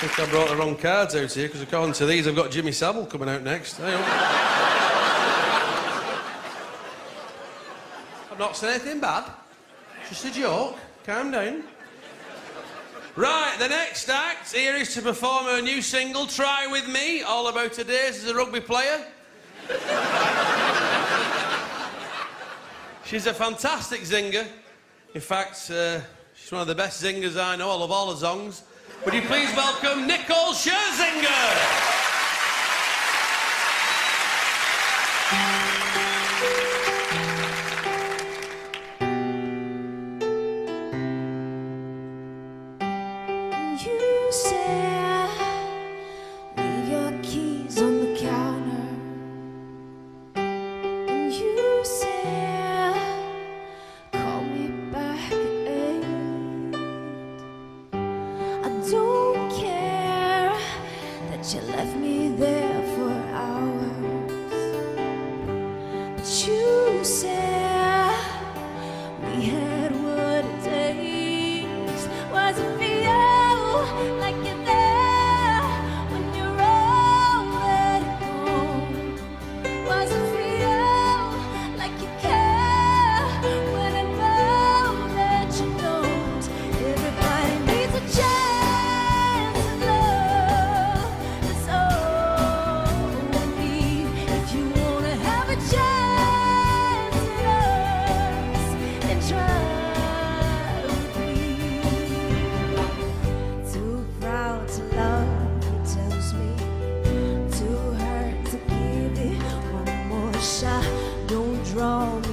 think I brought the wrong cards out here because according to these, I've got Jimmy Savile coming out next. I've not said anything bad. Just a joke. Calm down. Right, the next act here is to perform her new single, Try With Me, all about her days as a rugby player. She's a fantastic zinger. In fact, uh, she's one of the best zingers I know. I love all the songs. Would you please welcome Nicole Scherzinger? Too